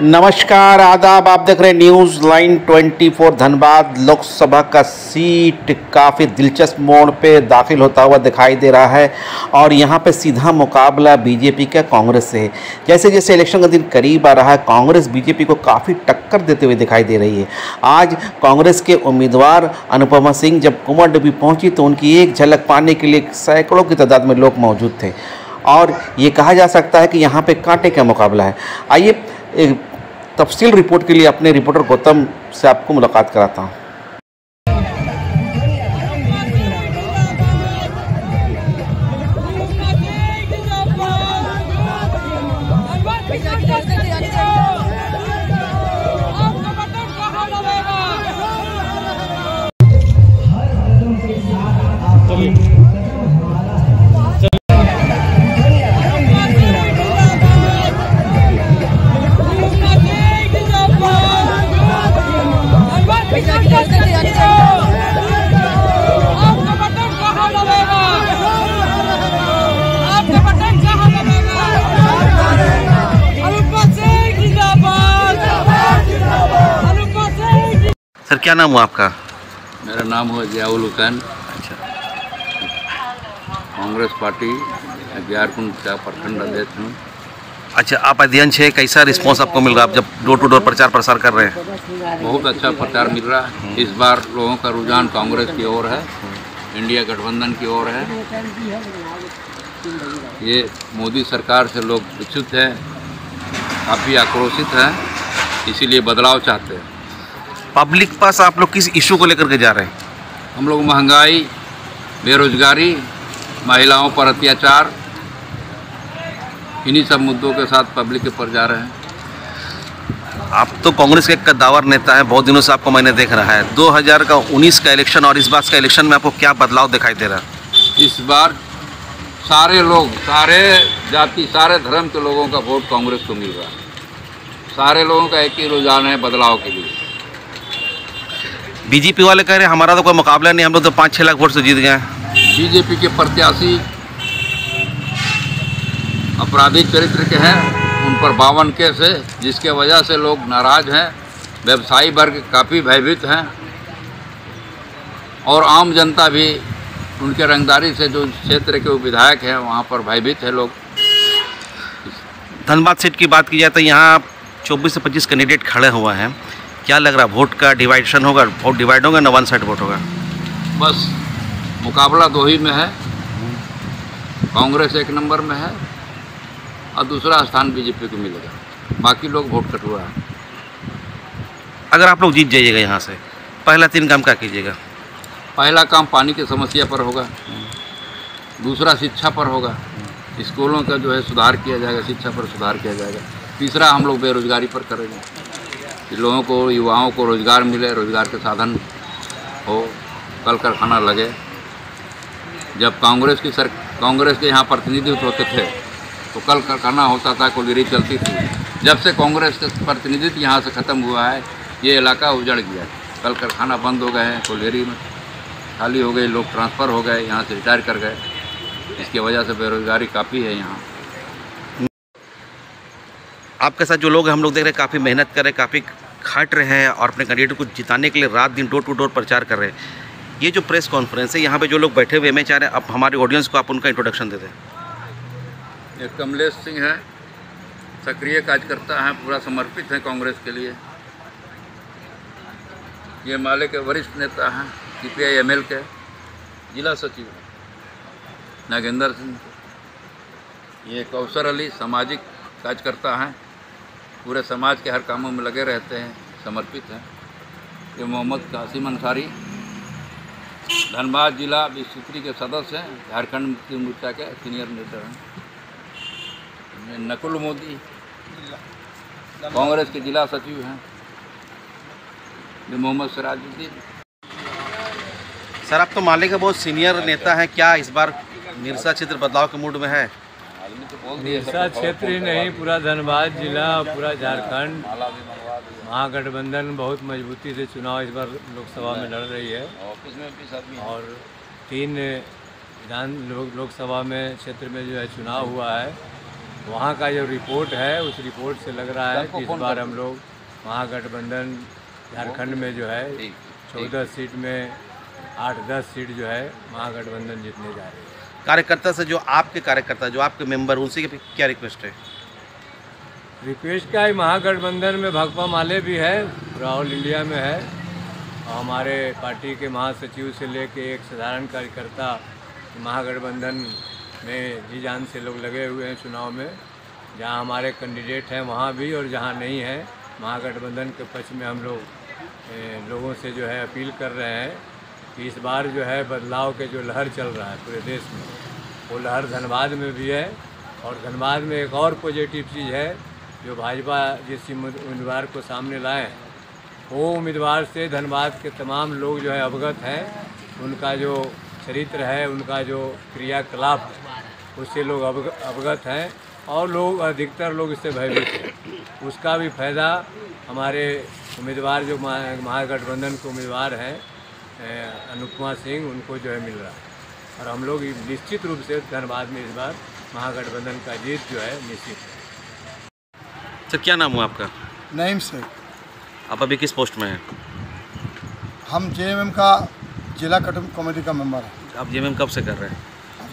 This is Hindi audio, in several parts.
नमस्कार, आदाब। आप देख रहे हैं न्यूज़ लाइन 24 धनबाद लोकसभा का सीट काफ़ी दिलचस्प मोड़ पे दाखिल होता हुआ दिखाई दे रहा है और यहाँ पे सीधा मुकाबला बीजेपी का कांग्रेस से है। जैसे जैसे इलेक्शन का दिन करीब आ रहा है, कांग्रेस बीजेपी को काफ़ी टक्कर देते हुए दिखाई दे रही है। आज कांग्रेस के उम्मीदवार अनुपमा सिंह जब कुमार डुबी पहुँची तो उनकी एक झलक पाने के लिए सैकड़ों की तादाद में लोग मौजूद थे। और ये कहा जा सकता है कि यहाँ पे कांटे का मुकाबला है। आइए एक तफसील रिपोर्ट के लिए अपने रिपोर्टर गौतम से आपको मुलाकात कराता हूँ। सर क्या नाम हुआ आपका? मेरा नाम हुआ जियाउल हुसैन। अच्छा। कांग्रेस पार्टी ग्यारकुंड का प्रखंड अध्यक्ष हूँ। अच्छा आप अध्यक्ष है कैसा रिस्पांस आपको मिल रहा है आप जब डोर टू डोर प्रचार प्रसार कर रहे हैं? बहुत अच्छा प्रचार मिल रहा है। इस बार लोगों का रुझान कांग्रेस की ओर है इंडिया गठबंधन की ओर है। ये मोदी सरकार से लोग विचुत हैं काफ़ी आक्रोशित हैं इसीलिए बदलाव चाहते हैं। पब्लिक पास आप लोग किस इशू को लेकर के जा रहे हैं? हम लोग महँगाई बेरोजगारी महिलाओं पर अत्याचार इन्हीं सब मुद्दों के साथ पब्लिक के पर जा रहे हैं। आप तो कांग्रेस के एक कद्दावर नेता है बहुत दिनों से आपको मैंने देख रहा है। 2000 का 19 का इलेक्शन और इस बार का इलेक्शन में आपको क्या बदलाव दिखाई दे रहा है? इस बार सारे लोग सारे जाति सारे धर्म के लोगों का वोट कांग्रेस को मिल रहा है। सारे लोगों का एक ही रुझान है बदलाव के लिए। बीजेपी वाले कह रहे हैं हमारा तो कोई मुकाबला नहीं हम लोग तो पाँच छः लाख वोट से जीत गए हैं। बीजेपी के प्रत्याशी आपराधिक चरित्र के हैं उन पर बावन केस है जिसके वजह से लोग नाराज़ हैं व्यवसायी वर्ग काफ़ी भयभीत हैं और आम जनता भी उनके रंगदारी से जो क्षेत्र के विधायक हैं वहाँ पर भयभीत है लोग। धनबाद सीट की बात की जाए तो यहाँ चौबीस से पच्चीस कैंडिडेट खड़े हुए हैं। क्या लग रहा है वोट का डिवाइडेशन होगा? वोट डिवाइड होगा ना वन साइड वोट होगा? बस मुकाबला दो ही में है। कांग्रेस एक नंबर में है और दूसरा स्थान बीजेपी को मिलेगा। बाकी लोग वोट कटुआ है। अगर आप लोग जीत जाइएगा यहाँ से पहला तीन काम क्या कीजिएगा? पहला काम पानी की समस्या पर होगा। दूसरा शिक्षा पर होगा। स्कूलों का जो है सुधार किया जाएगा शिक्षा पर सुधार किया जाएगा। तीसरा हम लोग बेरोजगारी पर करेंगे। लोगों को, युवाओं को रोज़गार मिले, रोज़गार के साधन हो, कल कारखाना लगे। जब कांग्रेस की सर, कांग्रेस के यहाँ प्रतिनिधित्व होते थे तो कल कारखाना होता था कोयलरी चलती थी। जब से कांग्रेस के प्रतिनिधित्व यहाँ से ख़त्म हुआ है, ये इलाका उजड़ गया कल कारखाना बंद हो गए हैं कोयलरी में खाली हो गई लोग ट्रांसफ़र हो गए, यहाँ से रिटायर कर गए। इसकी वजह से बेरोजगारी काफ़ी है यहाँ। आपके साथ जो लोग हम लोग देख रहे हैं, काफ़ी मेहनत कर रहे हैं, काफ़ी खट रहे हैं और अपने कैंडिडेट को जिताने के लिए रात दिन डोर टू डोर प्रचार कर रहे हैं। ये जो प्रेस कॉन्फ्रेंस है, यहाँ पे जो लोग बैठे हुए मैं चाह रहे हैं अब हमारे ऑडियंस को आप उनका इंट्रोडक्शन दे दें। ये कमलेश सिंह है, सक्रिय कार्यकर्ता हैं, पूरा समर्पित हैं कांग्रेस के लिए। ये माले के वरिष्ठ नेता हैं C P I M L के जिला सचिव नागेंद्र सिंह। ये कौसर अली सामाजिक कार्यकर्ता हैं पूरे समाज के हर कामों में लगे रहते हैं, समर्पित हैं। ये मोहम्मद कासिम अंसारी, धनबाद जिला विस्तृति के सदस्य हैं, झारखंड मुक्ति मोर्चा के सीनियर लीडर हैं। नकुल मोदी, कांग्रेस के जिला सचिव हैं। ये मोहम्मद सिराजुद्दीन। सर, आप तो माले का बहुत सीनियर नेता हैं। क्या इस बार मिर्सा क्षेत्र बदलाव के मूड में है? क्षेत्र ही नहीं, पूरा धनबाद जिला, पूरा झारखंड। महागठबंधन बहुत मजबूती से चुनाव इस बार लोकसभा में लड़ रही है। और तीन विधान लोकसभा में क्षेत्र में जो है चुनाव हुआ है। वहाँ का जो रिपोर्ट है, उस रिपोर्ट से लग रहा है कि इस बार हम लोग महागठबंधन झारखंड में जो है, चौदह सीट में आठ, दस सीट जो है, महागठबंधन जीतने जा रही है। कार्यकर्ता से, जो आपके कार्यकर्ता, जो आपके मेंबर, उनसे क्या रिक्वेस्ट है? रिक्वेस्ट का ही, महागठबंधन में भाकपा माले भी है, राहुल इंडिया में है। और हमारे पार्टी के महासचिव से लेके एक साधारण कार्यकर्ता महागठबंधन में जी जान से लोग लगे हुए हैं चुनाव में। जहाँ हमारे कैंडिडेट हैं, वहाँ भी और जहाँ नहीं है, महागठबंधन के पक्ष में हम लोग लोगों से जो है अपील कर रहे हैं। कि इस बार जो है बदलाव के जो लहर चल रहा है पूरे देश में वो लहर धनबाद में भी है और धनबाद में एक और पॉजिटिव चीज़ है जो भाजपा जिस उम्मीदवार को सामने लाए हैं। वो उम्मीदवार से धनबाद के तमाम लोग जो है अवगत हैं उनका जो चरित्र है उनका जो क्रियाकलाप उससे लोग अवग, अवगत हैं और लोग अधिकतर लोग इससे भयभीत हैं। उसका भी फ़ायदा हमारे उम्मीदवार जो महागठबंधन के उम्मीदवार हैं अनुपमा सिंह उनको जो है मिल रहा है। और हम लोग निश्चित रूप से धनबाद में इस बार महागठबंधन का जीत जो है निश्चित है। सर क्या नाम हुआ आपका? नईम से आप अभी किस पोस्ट में हैं? हम जेएमएम का जिला कटम कमेटी का मेंबर है। आप जेएमएम कब से कर रहे हैं?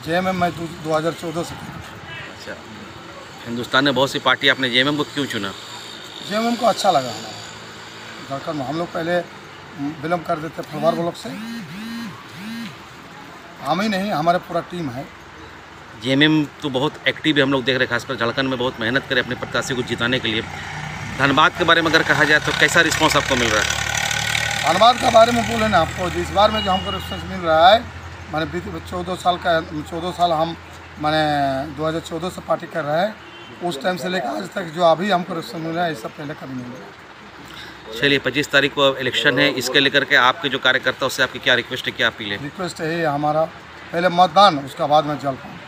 जे मैं दो हज़ार चौदह से अच्छा। हिंदुस्तान में बहुत सी पार्टी आपने जेएमएम को क्यों चुना? जेएमएम को अच्छा लगा। हमारा। हम लोग पहले बिलोंग कर देते फलवार ब्लॉक से? हम ही नहीं हमारे पूरा टीम है। जेएमएम तो बहुत एक्टिव है हम लोग देख रहे हैं खासकर झारखंड में बहुत मेहनत करे अपने प्रत्याशी को जिताने के लिए। धनबाद के बारे में अगर कहा जाए तो कैसा रिस्पांस आपको मिल रहा है? धनबाद के बारे में बोले ना आपको इस बार में जो हमको रिस्पॉन्स मिल रहा है मैंने बीते चौदह साल का चौदह साल हम मैंने 2014 से पार्टी कर रहे हैं उस टाइम से लेकर आज तक जो अभी हमको रिस्पॉन्स मिल रहा है ये सब पहले कभी नहीं मिला। चलिए, पच्चीस तारीख को इलेक्शन है, इसके लेकर के आपके जो कार्यकर्ता, उससे आपकी क्या रिक्वेस्ट है, क्या अपील है? रिक्वेस्ट है हमारा, पहले मतदान, उसका बाद में जल पान